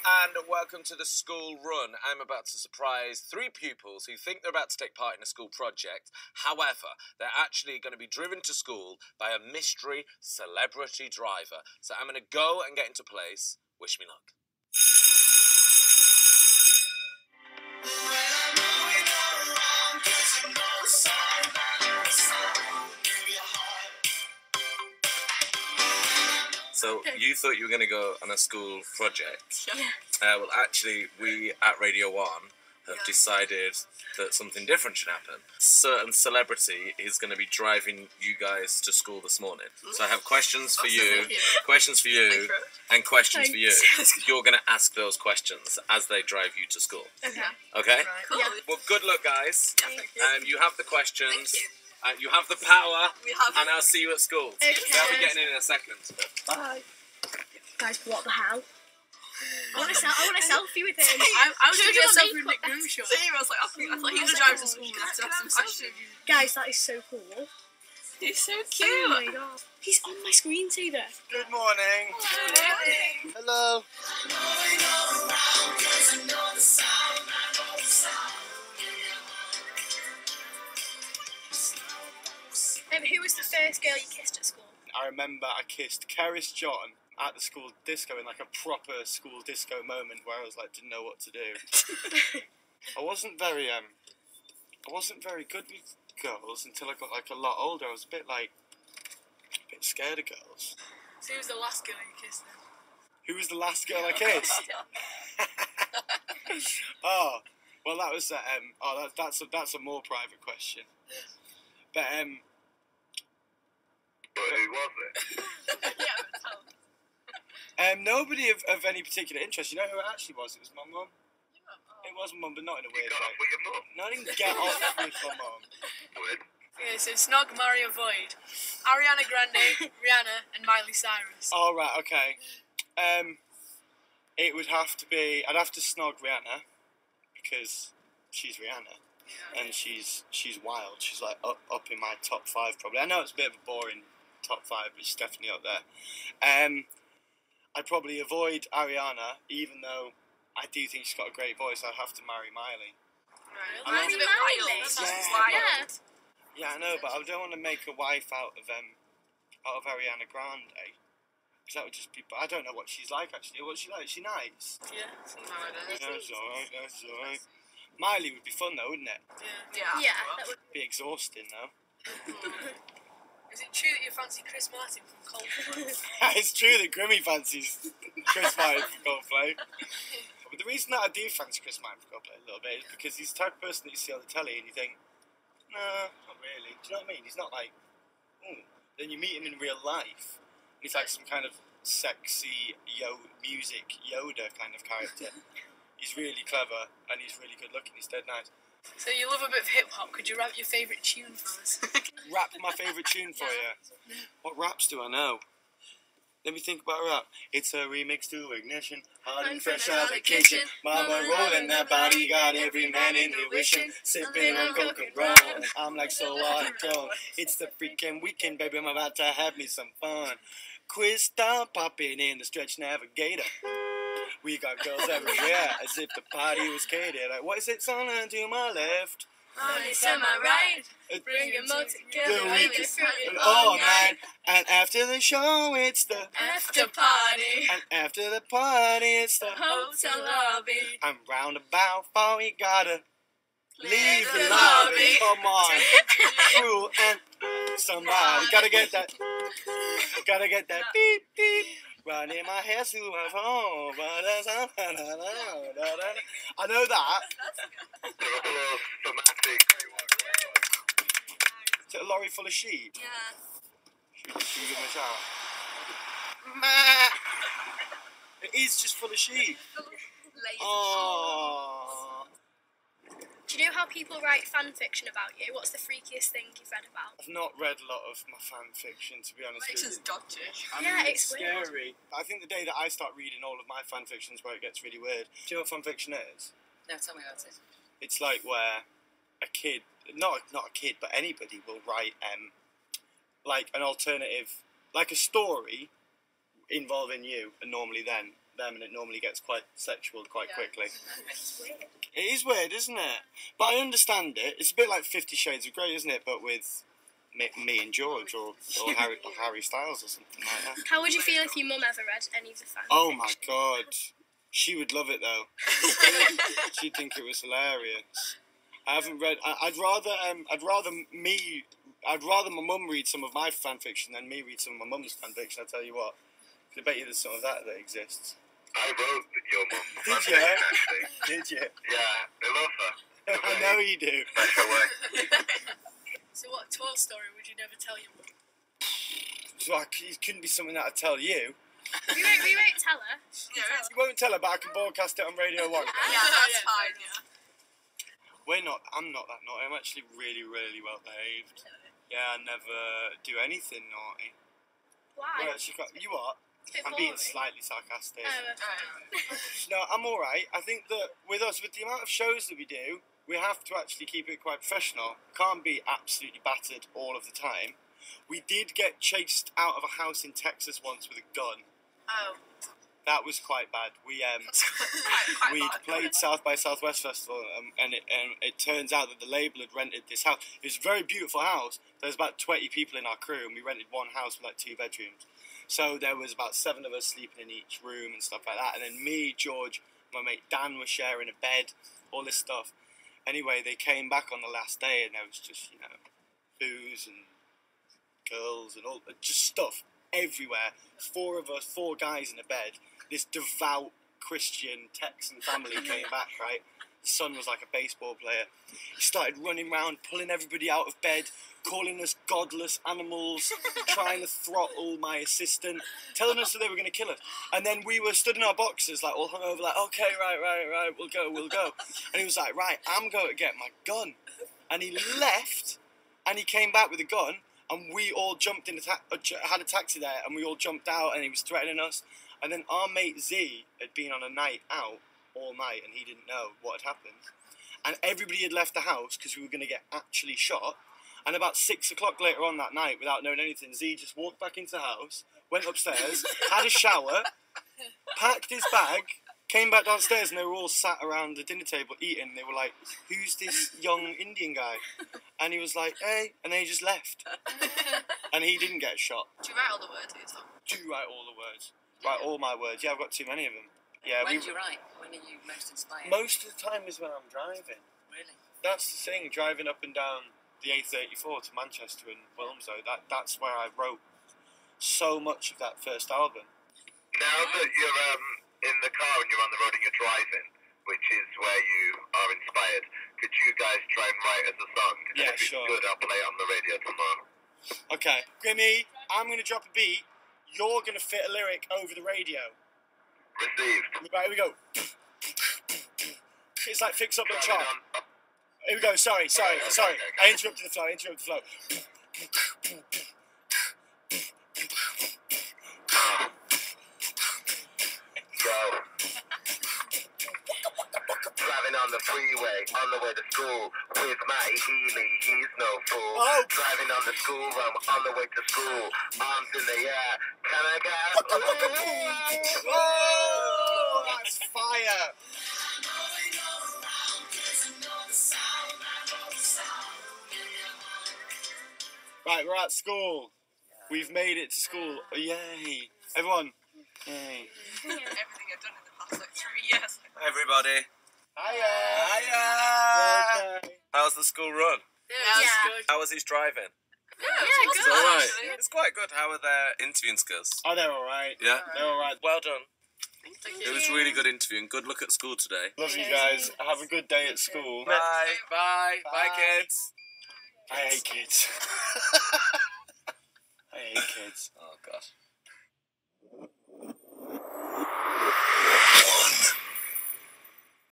and welcome to the school run. I'm about to surprise three pupils who think they're about to take part in a school project. However, they're actually going to be driven to school by a mystery celebrity driver. So I'm going to go and get into place. Wish me luck. So you thought you were going to go on a school project? Yeah. Uh, well, actually, we at Radio One have Yeah. decided that something different should happen. Certain celebrity is going to be driving you guys to school this morning. So I have questions for you, questions for you, and questions for you. You're going to ask those questions as they drive you to school. Okay. Okay? Cool. Yeah. Well, good luck, guys. Thank you. Um, you have the questions. Thank you. Uh, you have the power, We have. and I'll see you at school. Okay. I'll be getting in in a second. Bye. Guys, what the hell? I want a, sel- I want a selfie with him. I, I was Should going to get a selfie with Nick test? Grimshaw. Same, I was like, I, think, I thought he was Oh, driving to God. school. To Can I ask some questions. Guys, that is so cool. He's so cute. Oh my god. He's on my screensaver. Good morning. Hello. Um, who was the first girl you kissed at school? I remember I kissed Keris John at the school disco in like a proper school disco moment where I was like didn't know what to do. I wasn't very um I wasn't very good with girls until I got like a lot older. I was a bit like a bit scared of girls. So he was the last girl you kissed then? Who was the last girl I kissed? oh, well that was uh, um oh that, that's a that's a more private question. But um yeah, but tell. um nobody of, of any particular interest. You know who it actually was? It was my mum. It was my mum, but not in a weird way. No, I didn't get off with my mum. Okay, so Snog, Mario Void, Ariana Grande, Rihanna, and Miley Cyrus. All right, okay. Um, it would have to be. I'd have to snog Rihanna because she's Rihanna and she's she's wild. She's like up up in my top five probably. I know it's a bit of a boring top five, but she's definitely up there. Um, I'd probably avoid Ariana, even though I do think she's got a great voice. I'd have to marry Miley. Right. Miley Mine's a bit Miley. wild. Yeah. wild. Yeah. Yeah, I know, but I don't want to make a wife out of um out of Ariana Grande. Because that would just be. I don't know what she's like actually. What's she like? Is she nice? Yeah, something like that. That's alright. That's alright. Miley would be fun though, wouldn't it? Yeah. Yeah, that would Be exhausting though. Is it true that you fancy Chris Martin from Coldplay? it's true that Grimmy fancies Chris Martin from Coldplay. But the reason that I do fancy Chris Martin from Coldplay a little bit is because he's the type of person that you see on the telly and you think, nah, not really. Do you know what I mean? He's not like, ooh. Then you meet him in real life, and he's like some kind of sexy yo music Yoda kind of character. he's really clever and he's really good looking. He's dead nice. So you love a bit of hip hop. Could you rap your favourite tune for us? Rap my favourite tune for you. What raps do I know? Let me think about rap. It's a remix to Ignition, hot and fresh out the kitchen. Mama rolling that body, got every man in here wishing. Sipping on coke and rum. I'm like so monotone. It's the freaking weekend, baby. I'm about to have me some fun. Quiz time popping in the stretch navigator. We got girls everywhere, as if the party was catered. Like, what is it, son? To my left. Money to my right. It- Bring them all together. week and is through all night, and after the show, it's the After party. and after the party, it's the Hotel lobby. I'm roundabout for we gotta leave the the lobby. lobby. Come on, through and somebody gotta get that, gotta get that beep beep. Running my hair through my phone. I know that. Is it a lorry full of sheep? Yeah. Should we give him a shout? It is just full of sheep. Oh. Do you know how people write fan fiction about you? What's the freakiest thing you've read about? I've not read a lot of my fan fiction, to be honest with you. dodgy. I Yeah, mean, it's weird. scary. I think the day that I start reading all of my fan fictions where it gets really weird. Do you know what fan fiction is? No, tell me about it. It's like where a kid, not not a kid, but anybody will write um, like an alternative, like a story involving you, and normally then them, and it normally gets quite sexual quite Yeah. quickly. It's weird. It is weird, isn't it? But I understand it. It's a bit like Fifty Shades of Grey, isn't it? But with me, me and George, or, or Harry, or Harry Styles, or something like that. How would you feel if your mum ever read any of the fans? Oh my god, she would love it though. She'd think it was hilarious. I haven't read. I, I'd rather. Um, I'd rather me. I'd rather my mum read some of my fan fiction than me read some of my mum's fan fiction. I tell you what. I bet you there's some of that that exists. I wrote your mum. Did you? Actually. Did you? Yeah, I love her. I know you do. Special way. So what toy story would you never tell your mum? So I, c- it couldn't be something that I'd tell you. We won't, we won't tell her. You won't tell her, but I can broadcast it on Radio One. Yeah, that's fine. yeah. We're not. I'm not that naughty. I'm actually really, really well behaved. Yeah, I never do anything naughty. Why? Well, she got, you are. It's a bit I'm being slightly sarcastic. Oh, okay. No, I'm all right. I think that with us, with the amount of shows that we do, we have to actually keep it quite professional. Can't be absolutely battered all of the time. We did get chased out of a house in Texas once with a gun. Oh. That was quite bad. We um, we'd played South by Southwest Festival, um, and it and it turns out that the label had rented this house. It was a very beautiful house. There was about twenty people in our crew, and we rented one house with like two bedrooms. So there was about seven of us sleeping in each room and stuff like that. And then me, George, my mate Dan were sharing a bed, all this stuff. Anyway, they came back on the last day, and there was just you know booze and girls and all just stuff everywhere. Four of us, four guys in a bed. This devout Christian Texan family came back, right? The son was like a baseball player. He started running around, pulling everybody out of bed, calling us godless animals, trying to throttle my assistant, telling us that they were going to kill us. And then we were stood in our boxes, like all hungover, like, okay, right, right, right, we'll go, we'll go. And he was like, right, I'm going to get my gun. And he left, and he came back with a gun, and we all jumped in, ta- uh, had a taxi there, and we all jumped out, and he was threatening us. And then our mate Z had been on a night out all night, and he didn't know what had happened. And everybody had left the house because we were going to get actually shot. And about six o'clock later on that night, without knowing anything, Z just walked back into the house, went upstairs, had a shower, packed his bag, came back downstairs, and they were all sat around the dinner table eating. They were like, "Who's this young Indian guy?" And he was like, "Hey," and then he just left. And he didn't get shot. Do you write all the words in your song? Do you write all the words. Write all my words. Yeah, I've got too many of them. Yeah, when we, do you write? When are you most inspired? most of the time is when I'm driving. really? That's the thing, driving up and down the A34 to Manchester and Wilmslow. That that's where I wrote so much of that first album. Now that you're um, in the car and you're on the road and you're driving, which is where you are inspired, could you guys try and write us a song? Yeah, if it's sure. good, I'll play it on the radio tomorrow. Okay, Grimmy, I'm gonna drop a beat. You're gonna fit a lyric over the radio. Received. Right, here we go. It's like fix up the chart. Here we go. Sorry, sorry, Okay, okay, sorry. okay, I interrupted the flow. I interrupted the flow. Driving on the freeway, on the way to school, with my Healy, he's no fool. Oh. Driving on the school run, on the way to school, arms in the air, can I get? Oh, that's fire! Right, we're at school. We've made it to school. Yay! Everyone. Mm. Everything I've done in the past like three years. Everybody. Hiya. Hiya. Hiya. How's the school run? Yeah. How was his driving? Yeah, yeah it's good. All right. It's quite good. How are their interviewing skills? Oh, they're all right. Yeah, they're all right. Well done. Thank you. It was really good interviewing. Good luck at school today. Love you guys. Have a good day at school. Bye. Bye. Bye, Bye kids. I hate kids. I hate kids. Oh, gosh.